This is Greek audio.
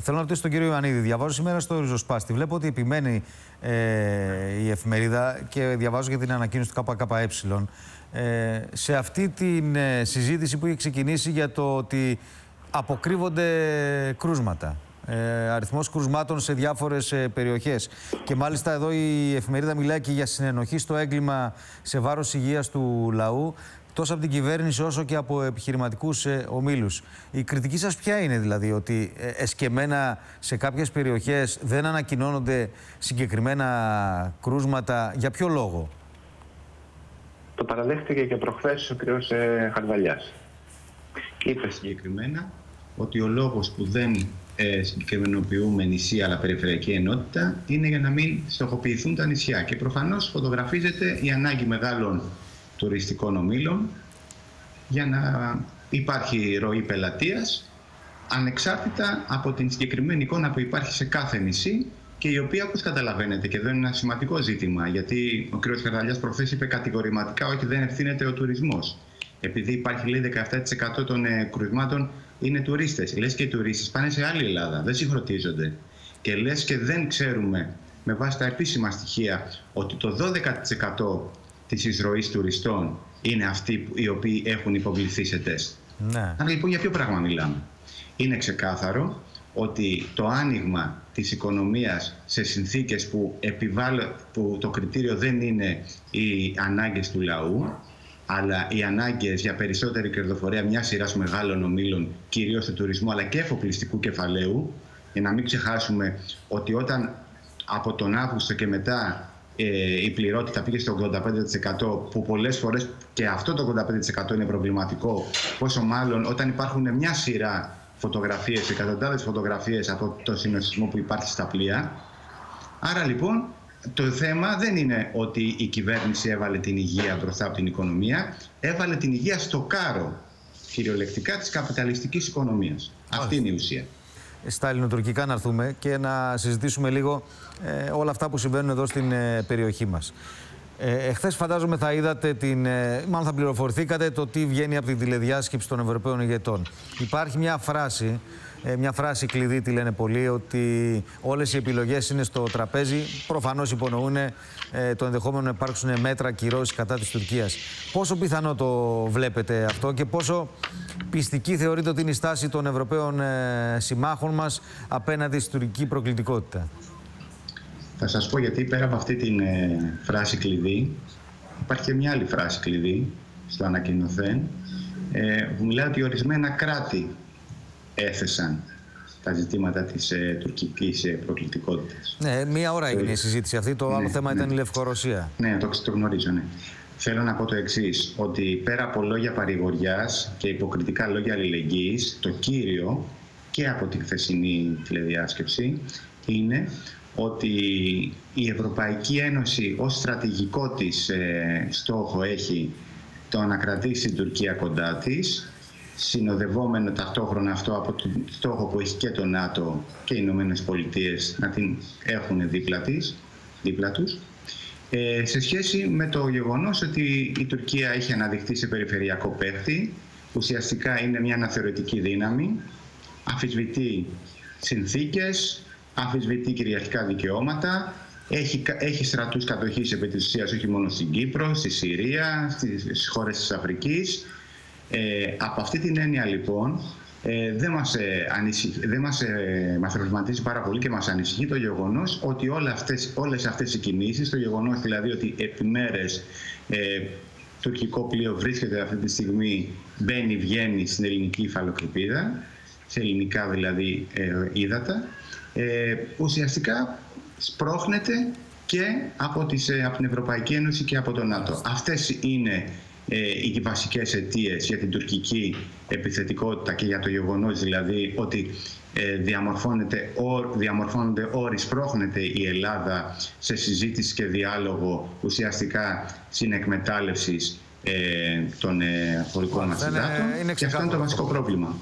Θέλω να ρωτήσω τον κύριο Ιωαννίδη. Διαβάζω σήμερα στο Ριζοσπάστη. Βλέπω ότι επιμένει ε, η εφημερίδα και διαβάζω και την ανακοίνωση του ΚΚΕ ε, σε αυτή τη ε, συζήτηση που έχει ξεκινήσει για το ότι αποκρύβονται κρούσματα. Ε, αριθμός κρουσμάτων σε διάφορες ε, περιοχές. Και μάλιστα εδώ η εφημερίδα μιλάει και για συνενοχή στο έγκλημα σε βάρος υγείας του λαού τόσο από την κυβέρνηση όσο και από επιχειρηματικούς ε, ομίλους. Η κριτική σας ποια είναι δηλαδή, ότι ε, εσκεμμένα σε κάποιες περιοχές δεν ανακοινώνονται συγκεκριμένα κρούσματα. Για ποιο λόγο; Το παραδέχτηκε και προχθές ο κ. Ε, Χαρδαλιάς. Είπε συγκεκριμένα ότι ο λόγος που δεν ε, συγκεκριμενοποιούμε νησί αλλά περιφερειακή ενότητα είναι για να μην στοχοποιηθούν τα νησιά. Και προφανώς φωτογραφίζεται η ανάγκη μεγάλων τουριστικών ομίλων για να υπάρχει ροή πελατείας ανεξάρτητα από την συγκεκριμένη εικόνα που υπάρχει σε κάθε νησί και η οποία, όπως καταλαβαίνετε, και εδώ είναι ένα σημαντικό ζήτημα, γιατί ο κ. Καρδαλιάς προχθές είπε κατηγορηματικά ότι δεν ευθύνεται ο τουρισμός. Επειδή υπάρχει, λέει, 17% των ε, κρουσμάτων είναι τουρίστες. Λες και οι τουρίστες πάνε σε άλλη Ελλάδα, δεν συγχρονίζονται. Και λες και δεν ξέρουμε, με βάση τα επίσημα στοιχεία, ότι το 12% της εισρωής τουριστών είναι αυτοί οι οποίοι έχουν υποβληθεί σε τεστ. Ναι. Άρα λοιπόν για ποιο πράγμα μιλάμε. Είναι ξεκάθαρο ότι το άνοιγμα της οικονομίας σε συνθήκες που, επιβάλλω, που το κριτήριο δεν είναι οι ανάγκες του λαού, αλλά οι ανάγκες για περισσότερη κερδοφορία μιας σειράς μεγάλων ομίλων, κυρίως του τουρισμού, αλλά και εφοπλιστικού κεφαλαίου, για να μην ξεχάσουμε ότι όταν από τον Αύγουστο και μετά ε, η πληρότητα πήγε στο 85% που πολλές φορές και αυτό το 85% είναι προβληματικό πόσο μάλλον όταν υπάρχουν μια σειρά φωτογραφίες, εκατοντάδες φωτογραφίες από το συνοσισμό που υπάρχει στα πλοία. Άρα λοιπόν το θέμα δεν είναι ότι η κυβέρνηση έβαλε την υγεία μπροστά από την οικονομία, έβαλε την υγεία στο κάρο κυριολεκτικά της καπιταλιστικής οικονομίας. Αυτή είναι η ουσία στα ελληνοτουρκικά να έρθουμε και να συζητήσουμε λίγο ε, όλα αυτά που συμβαίνουν εδώ στην ε, περιοχή μας. Ε, εχθές φαντάζομαι θα είδατε, την, ε, μάλλον θα πληροφορηθήκατε το τι βγαίνει από την τηλεδιάσκεψη των Ευρωπαίων ηγετών. Υπάρχει μια φράση, ε, μια φράση κλειδί τη λένε πολλοί, ότι όλες οι επιλογές είναι στο τραπέζι. Προφανώς υπονοούν ε, το ενδεχόμενο να υπάρξουν μέτρα κυρώσεις κατά της Τουρκίας. Πόσο πιθανό το βλέπετε αυτό και πόσο πιστική θεωρείτε ότι είναι η στάση των Ευρωπαίων ε, συμμάχων μας απέναντι στην τουρκική προκλητικότητα. Θα σας πω γιατί πέρα από αυτή την ε, φράση κλειδί υπάρχει και μια άλλη φράση κλειδί στο ανακοινωθέν ε, που μιλάει ότι ορισμένα κράτη έθεσαν τα ζητήματα της ε, τουρκικής ε, προκλητικότητας. Ναι, μία ώρα έγινε η συζήτηση αυτή, το άλλο ναι, θέμα ήταν ναι. η Λευκορωσία. Ναι, το, το γνωρίζω, ναι. Θέλω να πω το εξής, ότι πέρα από λόγια παρηγοριάς και υποκριτικά λόγια αλληλεγγύης, το κύριο και από τη χθεσινή τηλεδιάσκεψη είναι ότι η Ευρωπαϊκή Ένωση ως στρατηγικό της ε, στόχο έχει το να κρατήσει την Τουρκία κοντά της, συνοδευόμενο ταυτόχρονα αυτό από τον στόχο που έχει και το ΝΑΤΟ και οι Ηνωμένες Πολιτείες να την έχουν δίπλα, της, δίπλα τους ε, σε σχέση με το γεγονός ότι η Τουρκία έχει αναδειχθεί σε περιφερειακό παίχτη, ουσιαστικά είναι μια αναθεωρητική δύναμη, αφισβητεί συνθήκες, αφισβητεί κυριαρχικά δικαιώματα, έχει, έχει στρατούς κατοχής επί της ουσίας όχι μόνο στην Κύπρο, στη Συρία, στις χώρες της Αφρικής. Ε, από αυτή την έννοια λοιπόν ε, δεν μας, ε, δεν μας, ε, μας προβληματίζει πάρα πολύ και μας ανησυχεί το γεγονός ότι όλα αυτές, όλες αυτές οι κινήσεις, το γεγονός δηλαδή ότι επί μέρες ε, τουρκικό πλοίο βρίσκεται αυτή τη στιγμή, μπαίνει, βγαίνει στην ελληνική υφαλοκρηπίδα, σε ελληνικά δηλαδή ε, ύδατα, ε, ουσιαστικά σπρώχνεται και από, τις, ε, από την Ευρωπαϊκή Ένωση και από τον ΝΑΤΟ. Αυτές είναι ε, οι βασικές αιτίες για την τουρκική επιθετικότητα και για το γεγονός δηλαδή ότι ε, διαμορφώνεται, διαμορφώνονται όροι, σπρώχνεται η Ελλάδα σε συζήτηση και διάλογο ουσιαστικά συνεκμετάλλευσης ε, των ε, χωρικών μας συντάτων. Και αυτό είναι το βασικό πρόβλημα.